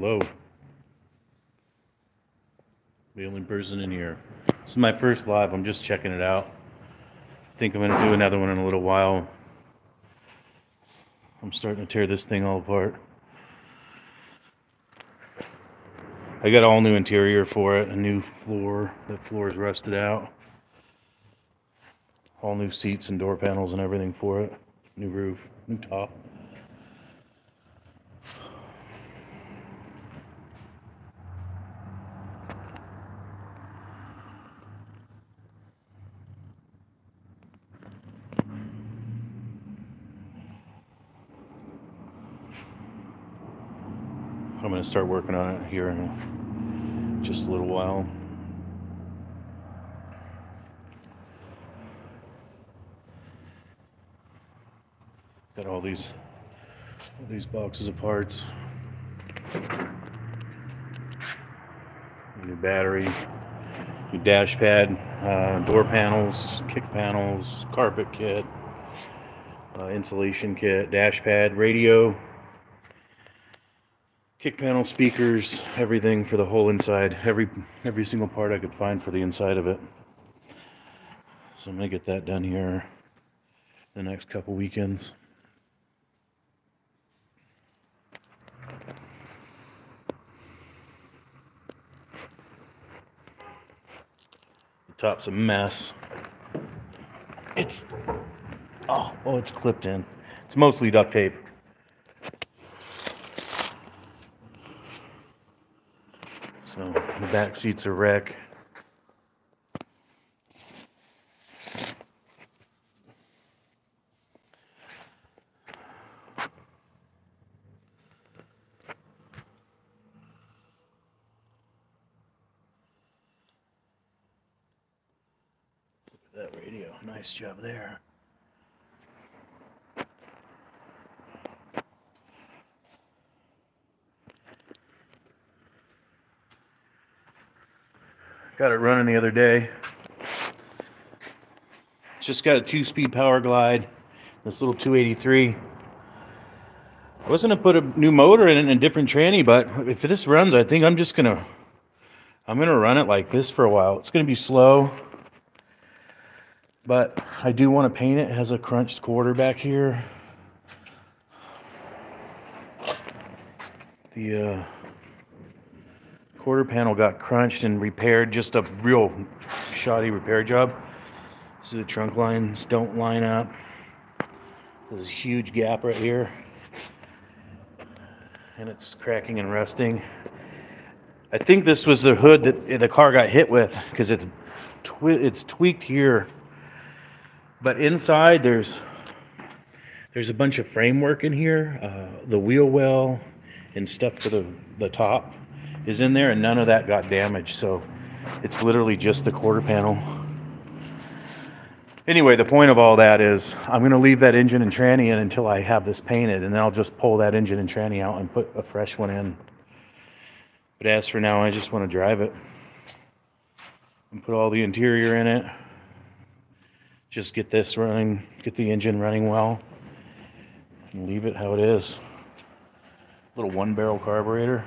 Hello. The only person in here. This is my first live. I'm just checking it out. I think I'm going to do another one in a little while. I'm starting to tear this thing all apart. I got all new interior for it, a new floor. That floor is rusted out. All new seats and door panels and everything for it. New roof, new top. Going to start working on it here in just a little while. Got all these all these boxes of parts. New battery, new dash pad, uh, door panels, kick panels, carpet kit, uh, insulation kit, dash pad, radio, kick panel speakers, everything for the whole inside, every every single part I could find for the inside of it. So I'm gonna get that done here the next couple weekends. The top's a mess. It's oh oh it's clipped in. It's mostly duct tape. So the back seat's a wreck. That radio. Nice job there. Got it running the other day. It's just got a two-speed power glide. This little 283. I was gonna put a new motor in it and a different tranny, but if this runs, I think I'm just gonna I'm gonna run it like this for a while. It's gonna be slow, but I do want to paint it. It has a crunched quarter back here. The uh, quarter panel got crunched and repaired, just a real shoddy repair job. So the trunk lines don't line up. There's a huge gap right here. And it's cracking and rusting. I think this was the hood that the car got hit with because it's twi- it's tweaked here. But inside there's there's a bunch of framework in here, uh, the wheel well and stuff for the, the top is in there and none of that got damaged. So it's literally just the quarter panel. Anyway, the point of all that is I'm going to leave that engine and tranny in until I have this painted and then I'll just pull that engine and tranny out and put a fresh one in. But as for now, I just want to drive it and put all the interior in it. Just get this running, get the engine running well and leave it how it is. Little one barrel carburetor.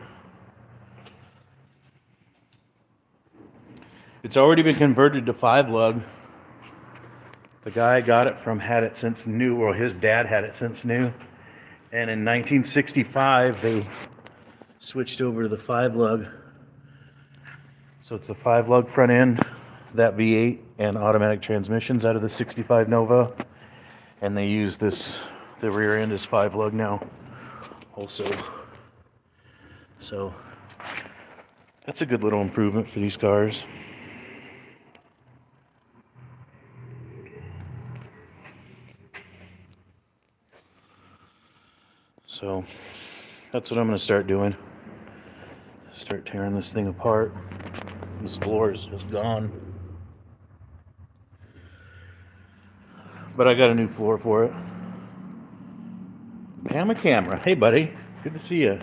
It's already been converted to five lug. The guy got it from had it since new, or his dad had it since new. And in 1965, they switched over to the five lug. So it's a five lug front end, that V8, and automatic transmissions out of the 65 Nova. And they use this, the rear end is five lug now, also. So that's a good little improvement for these cars. So that's what I'm going to start doing. Start tearing this thing apart. This floor is just gone. But I got a new floor for it. Pam a camera. Hey, buddy. Good to see you.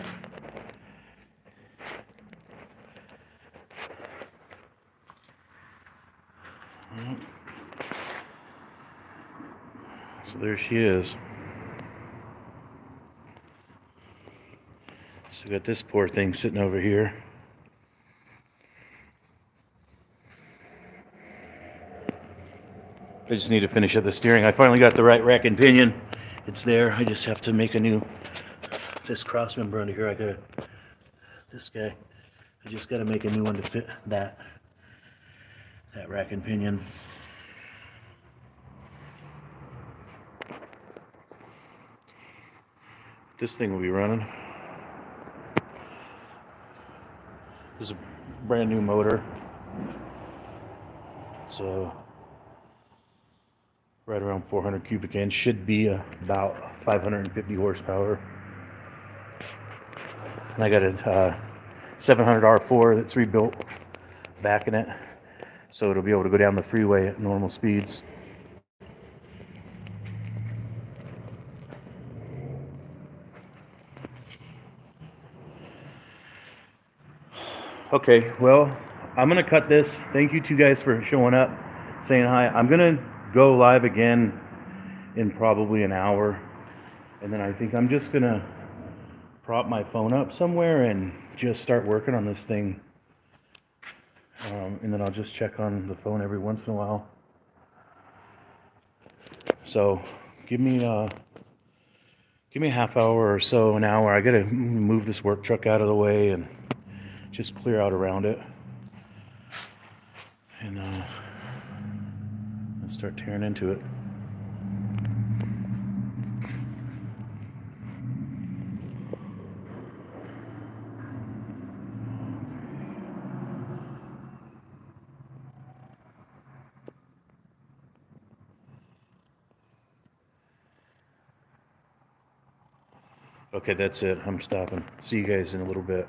So there she is. So got this poor thing sitting over here. I just need to finish up the steering. I finally got the right rack and pinion. It's there. I just have to make a new this cross member under here. I gotta this guy. I just gotta make a new one to fit that that rack and pinion. This thing will be running. This is a brand new motor. It's uh, right around 400 cubic inch. Should be about 550 horsepower. And I got a uh, 700 R4 that's rebuilt back in it. So it'll be able to go down the freeway at normal speeds. Okay, well, I'm gonna cut this. Thank you two guys for showing up, saying hi. I'm gonna go live again in probably an hour, and then I think I'm just gonna prop my phone up somewhere and just start working on this thing. Um, and then I'll just check on the phone every once in a while. So, give me uh, give me a half hour or so, an hour. I gotta move this work truck out of the way and just clear out around it. And uh, start tearing into it. Okay, that's it. I'm stopping. See you guys in a little bit.